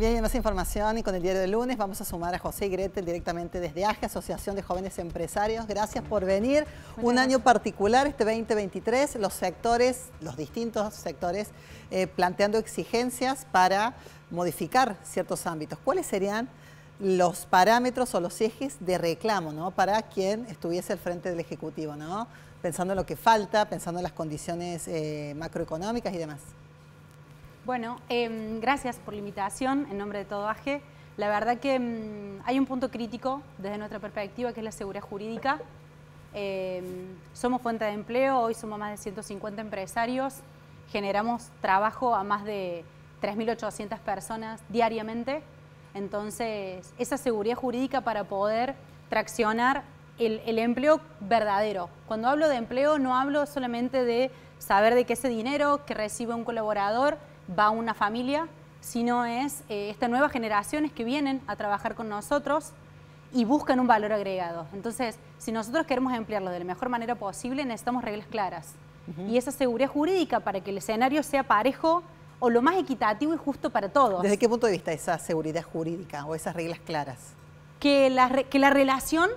Bien, y más información y con el diario de lunes vamos a sumar a José y Gretel directamente desde AGE, Asociación de Jóvenes Empresarios. Gracias por venir. Un año particular, este 2023, los sectores, los distintos sectores, eh, planteando exigencias para modificar ciertos ámbitos. ¿Cuáles serían los parámetros o los ejes de reclamo ¿no? para quien estuviese al frente del Ejecutivo? ¿no? Pensando en lo que falta, pensando en las condiciones eh, macroeconómicas y demás. Bueno, em, gracias por la invitación en nombre de todo AGE. La verdad que em, hay un punto crítico desde nuestra perspectiva que es la seguridad jurídica. Em, somos fuente de empleo, hoy somos más de 150 empresarios, generamos trabajo a más de 3.800 personas diariamente. Entonces, esa seguridad jurídica para poder traccionar el, el, empleo verdadero. Cuando hablo de empleo no hablo solamente de saber de que ese dinero que recibe un colaborador va una familia, sino es eh, estas nuevas generaciones que vienen a trabajar con nosotros y buscan un valor agregado. Entonces, si nosotros queremos emplearlo de la mejor manera posible, necesitamos reglas claras. Y esa seguridad jurídica para que el escenario sea parejo o lo más equitativo y justo para todos. ¿Desde qué punto de vista esa seguridad jurídica o esas reglas claras? Que la, que la relación,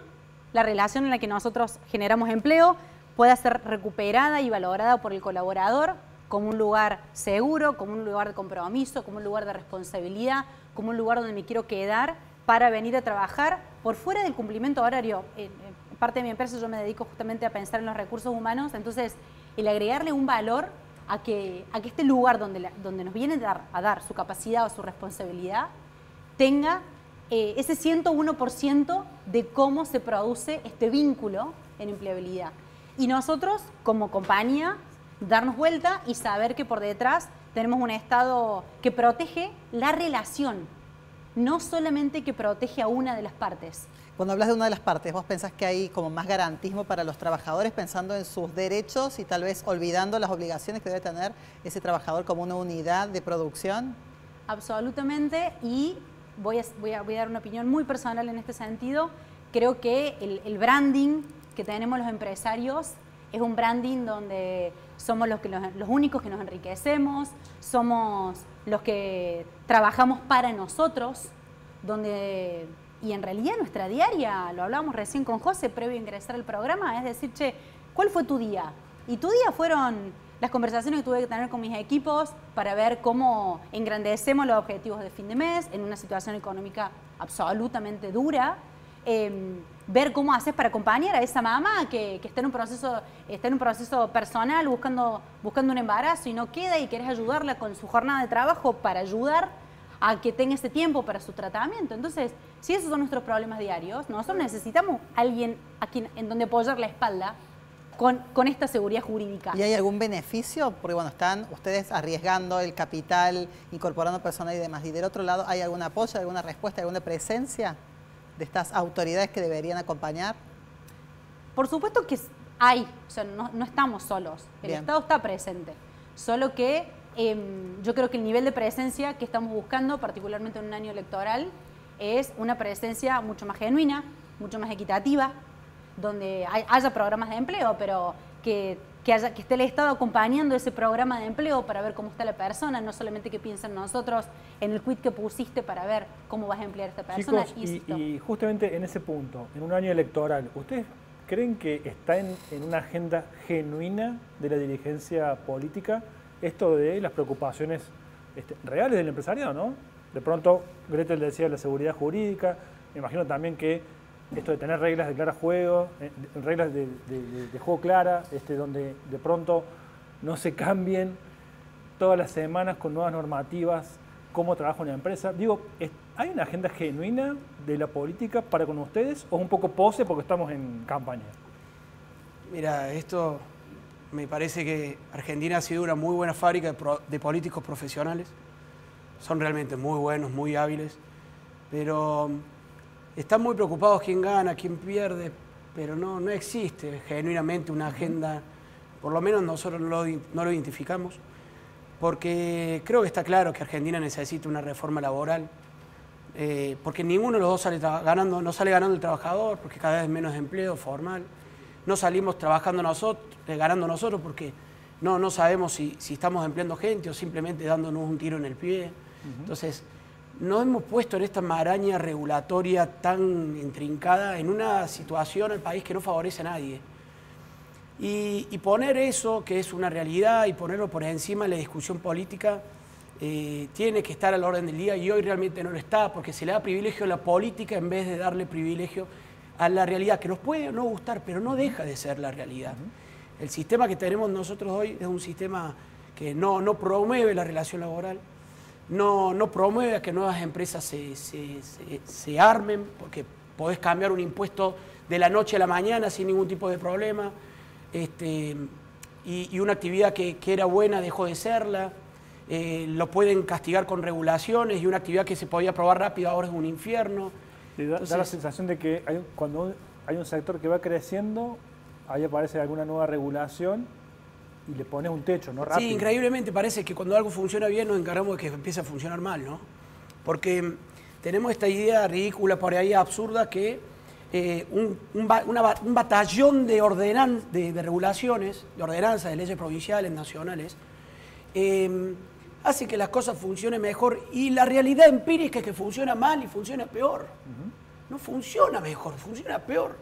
la relación en la que nosotros generamos empleo, pueda ser recuperada y valorada por el colaborador como un lugar seguro, como un lugar de compromiso, como un lugar de responsabilidad, como un lugar donde me quiero quedar para venir a trabajar por fuera del cumplimiento horario. En, parte de mi empresa yo me dedico justamente a pensar en los recursos humanos, entonces el agregarle un valor a que, a que este lugar donde, donde nos viene a dar, a dar su capacidad o su responsabilidad tenga eh, ese 101% de cómo se produce este vínculo en empleabilidad. Y nosotros, como compañía, darnos vuelta y saber que por detrás tenemos un Estado que protege la relación, no solamente que protege a una de las partes. Cuando hablas de una de las partes, ¿vos pensás que hay como más garantismo para los trabajadores pensando en sus derechos y tal vez olvidando las obligaciones que debe tener ese trabajador como una unidad de producción? Absolutamente, y voy a, voy a, dar una opinión muy personal en este sentido. Creo que el, el branding que tenemos los empresarios es un branding donde somos los, que los, únicos que nos enriquecemos, somos los que trabajamos para nosotros, donde, y en realidad nuestra diaria, lo hablábamos recién con José previo a ingresar al programa, es decir, che, ¿cuál fue tu día? Y tu día fueron las conversaciones que tuve que tener con mis equipos para ver cómo engrandecemos los objetivos de fin de mes en una situación económica absolutamente dura. Em, ver cómo haces para acompañar a esa mamá que, está, en un proceso, está en un proceso personal buscando, buscando un embarazo y no queda y querés ayudarla con su jornada de trabajo para ayudar a que tenga ese tiempo para su tratamiento. Entonces, si esos son nuestros problemas diarios, nosotros necesitamos alguien a quien, en donde apoyar la espalda con, con, esta seguridad jurídica. ¿Y hay algún beneficio? Porque bueno, están ustedes arriesgando el capital, incorporando personal y demás. ¿Y del otro lado hay algún apoyo, alguna respuesta, alguna presencia? De estas autoridades que deberían acompañar? Por supuesto que hay, o sea, no, estamos solos, el Estado está presente, solo que em, yo creo que el nivel de presencia que estamos buscando, particularmente en un año electoral, es una presencia mucho más genuina, mucho más equitativa, donde haya programas de empleo, pero que que, haya, que esté el Estado acompañando ese programa de empleo para ver cómo está la persona, no solamente que piensen nosotros en el quit que pusiste para ver cómo vas a emplear a esta persona. y, justamente en ese punto, en un año electoral, ¿ustedes creen que está en, una agenda genuina de la dirigencia política esto de las preocupaciones este, reales del empresariado, no? De pronto, Gretel decía la seguridad jurídica, me imagino también que esto de tener reglas de clara juego, eh, reglas de, juego clara, este, donde de pronto no se cambien todas las semanas con nuevas normativas cómo trabaja una empresa. Digo, ¿hay una agenda genuina de la política para con ustedes o es un poco pose porque estamos en campaña? Mira, esto me parece que Argentina ha sido una muy buena fábrica de políticos profesionales. Son realmente muy buenos, muy hábiles, pero están muy preocupados quién gana, quién pierde, pero no, no existe genuinamente una agenda, por lo menos nosotros no lo, no lo identificamos, porque creo que está claro que Argentina necesita una reforma laboral, eh, porque ninguno de los dos sale ganando, no sale ganando el trabajador, porque cada vez menos empleo formal, no salimos trabajando nosotros, eh, ganando nosotros porque no, no sabemos si, si, estamos empleando gente o simplemente dándonos un tiro en el pie. Entonces, nos hemos puesto en esta maraña regulatoria tan intrincada en una situación al país que no favorece a nadie. Y, poner eso, que es una realidad, y ponerlo por encima de la discusión política, eh, tiene que estar al orden del día y hoy realmente no lo está, porque se le da privilegio a la política en vez de darle privilegio a la realidad, que nos puede no gustar, pero no deja de ser la realidad. El sistema que tenemos nosotros hoy es un sistema que no, no promueve la relación laboral, no, no promueve que nuevas empresas se, se, armen, porque podés cambiar un impuesto de la noche a la mañana sin ningún tipo de problema, este, y, una actividad que, era buena dejó de serla, eh, lo pueden castigar con regulaciones y una actividad que se podía aprobar rápido ahora es un infierno. da, la sensación de que cuando hay un sector que va creciendo, ahí aparece alguna nueva regulación y le pones un techo, ¿no? Sí, increíblemente parece que cuando algo funciona bien nos encargamos de que empiece a funcionar mal, ¿no? Porque tenemos esta idea ridícula, por ahí absurda, que eh, un, batallón de, ordenan, de, regulaciones, de ordenanzas, de leyes provinciales, nacionales, em, hace que las cosas funcionen mejor y la realidad empírica es que funciona mal y funciona peor. No funciona mejor, funciona peor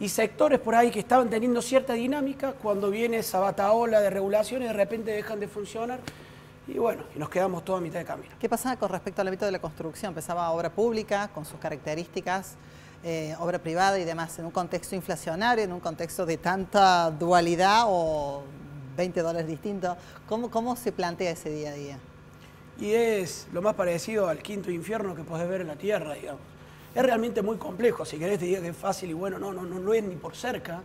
y sectores por ahí que estaban teniendo cierta dinámica, cuando viene esa bataola de regulaciones, de repente dejan de funcionar y bueno, y nos quedamos todos a mitad de camino. ¿Qué pasa con respecto al ámbito de la construcción? Empezaba obra pública con sus características, eh, obra privada y demás, en un contexto inflacionario, en un contexto de tanta dualidad o 20 dólares distintos. ¿Cómo, ¿Cómo se plantea ese día a día? Y es lo más parecido al quinto infierno que podés ver en la tierra, digamos. Es realmente muy complejo, si querés te diga que es fácil y bueno, no, no, no lo es ni por cerca,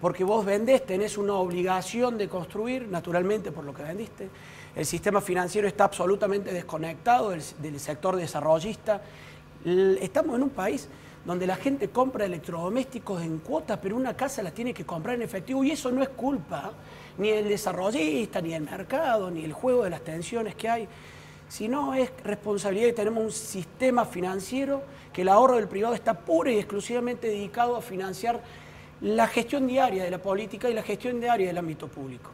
porque vos vendés, tenés una obligación de construir, naturalmente por lo que vendiste. El sistema financiero está absolutamente desconectado del, sector desarrollista. Estamos en un país donde la gente compra electrodomésticos en cuotas, pero una casa la tiene que comprar en efectivo y eso no es culpa ni del desarrollista, ni del mercado, ni el juego de las tensiones que hay sino es responsabilidad y tenemos un sistema financiero que el ahorro del privado está pura y exclusivamente dedicado a financiar la gestión diaria de la política y la gestión diaria del ámbito público.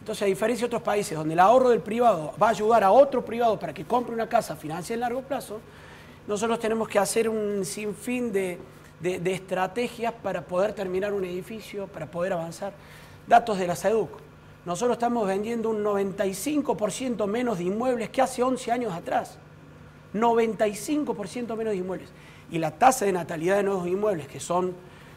Entonces, a diferencia de otros países donde el ahorro del privado va a ayudar a otro privado para que compre una casa, financie en largo plazo, nosotros tenemos que hacer un sinfín de, de estrategias para poder terminar un edificio, para poder avanzar. Datos de la SEDUC nosotros estamos vendiendo un 95% menos de inmuebles que hace 11 años atrás. 95% menos de inmuebles. Y la tasa de natalidad de nuevos inmuebles, que son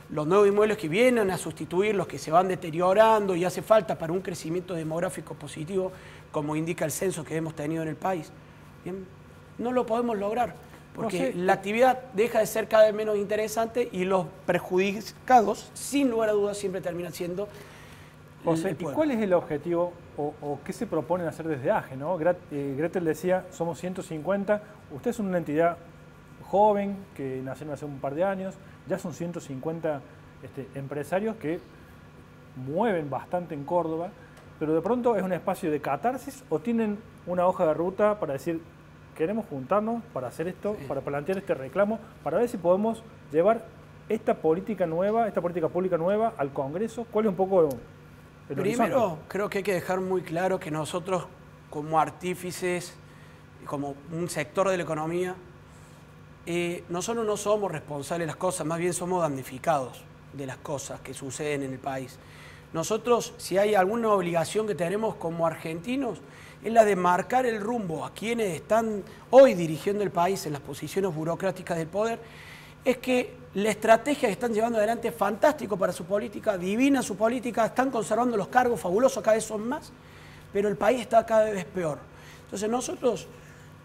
los nuevos inmuebles que vienen a sustituir los que se van deteriorando y hace falta para un crecimiento demográfico positivo, como indica el censo que hemos tenido en el país, no lo podemos lograr, porque la actividad deja de ser cada vez menos interesante y los perjudicados, sin lugar a dudas, siempre terminan siendo José, ¿y cuál es el objetivo o, qué se proponen hacer desde AGE? ¿no? Eh, Gretel decía, somos 150, usted es una entidad joven que nació hace un par de años, ya son 150 este, empresarios que mueven bastante en Córdoba, pero de pronto es un espacio de catarsis o tienen una hoja de ruta para decir, queremos juntarnos para hacer esto, para plantear este reclamo, para ver si podemos llevar esta política nueva, esta política pública nueva al Congreso. ¿Cuál es un poco Primero, creo que hay que dejar muy claro que nosotros, como artífices, como un sector de la economía, eh, nosotros no somos responsables de las cosas, más bien somos damnificados de las cosas que suceden en el país. Nosotros, si hay alguna obligación que tenemos como argentinos, es la de marcar el rumbo a quienes están hoy dirigiendo el país en las posiciones burocráticas del poder es que la estrategia que están llevando adelante es fantástico para su política, divina su política, están conservando los cargos fabulosos, cada vez son más, pero el país está cada vez peor. Entonces nosotros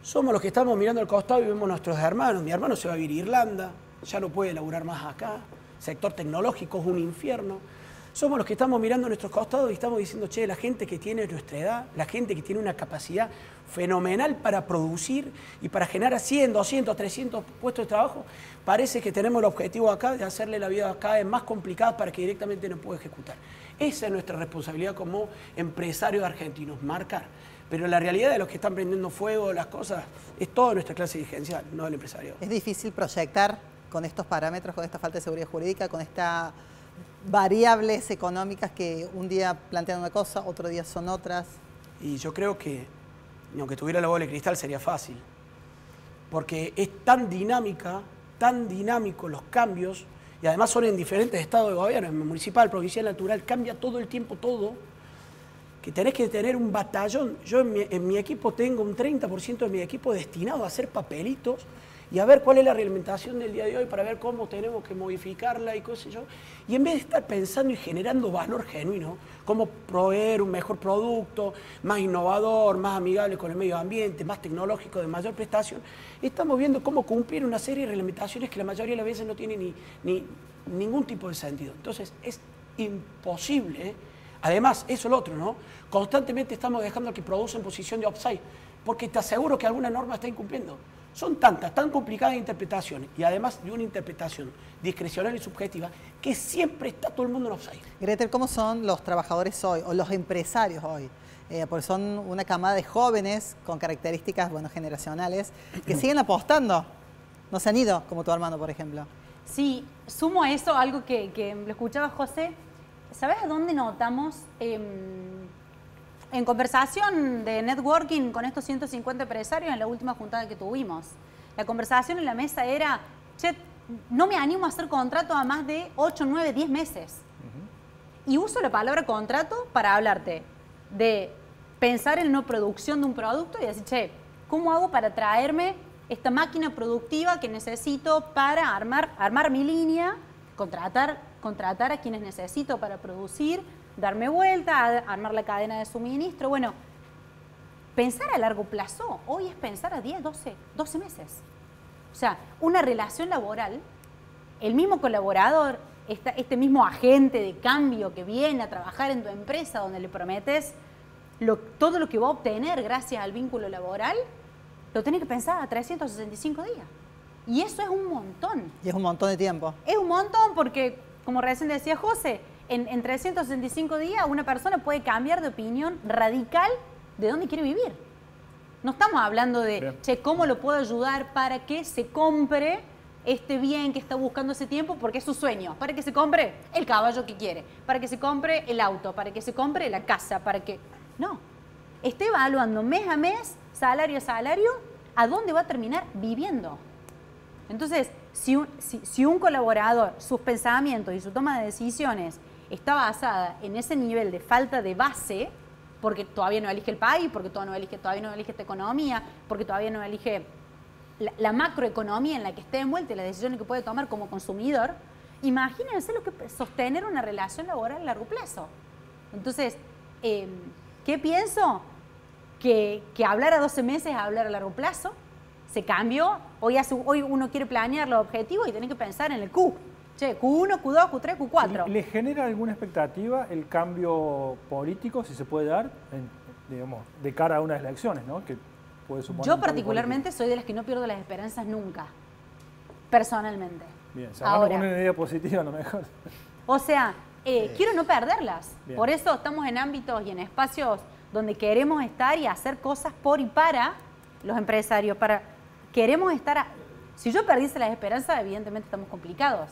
somos los que estamos mirando al costado y vemos a nuestros hermanos. Mi hermano se va a ir a Irlanda, ya no puede laburar más acá, sector tecnológico es un infierno somos los que estamos mirando nuestros costados y estamos diciendo, che, la gente que tiene nuestra edad, la gente que tiene una capacidad fenomenal para producir y para generar 100, 200, 300 puestos de trabajo, parece que tenemos el objetivo acá de hacerle la vida cada vez más complicada para que directamente no pueda ejecutar. Esa es nuestra responsabilidad como empresarios argentinos, marcar. Pero la realidad de los que están prendiendo fuego, las cosas, es toda nuestra clase dirigencial, no el empresario. Es difícil proyectar con estos parámetros, con esta falta de seguridad jurídica, con esta variables económicas que un día plantean una cosa, otro día son otras. Y yo creo que, aunque tuviera la bola de cristal, sería fácil. porque es tan dinámica, tan dinámico los cambios, y además son en diferentes estados de gobierno, municipal, provincial, natural, cambia todo el tiempo todo, que tenés que tener un batallón. Yo en mi, en mi equipo tengo un 30% de mi equipo destinado a hacer papelitos y a ver cuál es la reglamentación del día de hoy para ver cómo tenemos que modificarla y cosas yo. Y en vez de estar pensando y generando valor genuino, cómo proveer un mejor producto, más innovador, más amigable con el medio ambiente, más tecnológico, de mayor prestación, estamos viendo cómo cumplir una serie de reglamentaciones que la mayoría de las veces no tienen ni, ni ningún tipo de sentido. Entonces es imposible. Además, eso es lo otro, ¿no? Constantemente estamos dejando que produce en posición de upside, porque te aseguro que alguna norma está incumpliendo. Son tantas, tan complicadas interpretaciones y además de una interpretación discrecional y subjetiva que siempre está todo el mundo en offside. Gretel, ¿cómo son los trabajadores hoy o los empresarios hoy? Eh, porque son una camada de jóvenes con características bueno, generacionales que siguen apostando. No se han ido, como tu hermano, por ejemplo. Sí, sumo a eso algo que, que lo escuchaba José. ¿Sabes a dónde notamos? Eh, en conversación de networking con estos 150 empresarios en la última juntada que tuvimos. La conversación en la mesa era, che, no me animo a hacer contrato a más de 8, 9, 10 meses. Y uso la palabra contrato para hablarte de pensar en no producción de un producto y decir, che, ¿cómo hago para traerme esta máquina productiva que necesito para armar, armar mi línea, contratar, contratar a quienes necesito para producir? Darme vuelta, armar la cadena de suministro. Bueno, pensar a largo plazo hoy es pensar a 10, 12, 12 meses. O sea, una relación laboral, el mismo colaborador, este mismo agente de cambio que viene a trabajar en tu empresa donde le prometes todo lo que va a obtener gracias al vínculo laboral, lo tiene que pensar a 365 días. Y eso es un montón. Y es un montón de tiempo. Es un montón porque, como recién decía José, en, 365 días una persona puede cambiar de opinión radical de dónde quiere vivir. No estamos hablando de, che, ¿cómo lo puedo ayudar para que se compre este bien que está buscando ese tiempo? Porque es su sueño. Para que se compre el caballo que quiere, para que se compre el auto, para que se compre la casa, para que... No. Esté evaluando mes a mes, salario a salario, a dónde va a terminar viviendo. Entonces, si si un colaborador, sus pensamientos y su toma de decisiones está basada en ese nivel de falta de base, porque todavía no elige el país, porque todavía no elige, todavía no elige esta economía, porque todavía no elige la, macroeconomía en la que esté envuelta y las decisiones que puede tomar como consumidor, imagínense lo que sostener una relación laboral a largo plazo. Entonces, em, ¿qué pienso? Que, que, hablar a 12 meses es hablar a largo plazo. Se cambió. Hoy, hace, hoy uno quiere planear los objetivos y tiene que pensar en el Q. Che, Q1, Q2, Q3, Q4. ¿Le genera alguna expectativa el cambio político, si se puede dar, digamos, de cara a unas elecciones, ¿no? Que puede suponer Yo particularmente soy de las que no pierdo las esperanzas nunca, personalmente. Bien, se Ahora, una idea positiva a lo mejor. O sea, eh, quiero no perderlas. Por eso estamos en ámbitos y en espacios donde queremos estar y hacer cosas por y para los empresarios. Para, queremos estar... si yo perdiese las esperanzas, evidentemente estamos complicados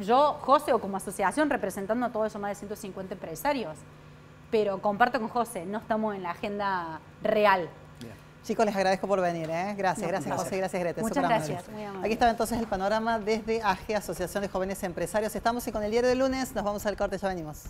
yo, José, o como asociación, representando a todos esos más de 150 empresarios, pero comparto con José, no estamos en la agenda real. Chicos, les agradezco por venir. ¿eh? Gracias, gracias, José, gracias Greta. Muchas gracias. Aquí estaba entonces el panorama desde AGE, Asociación de Jóvenes Empresarios. Estamos y con el diario de lunes nos vamos al corte, ya venimos.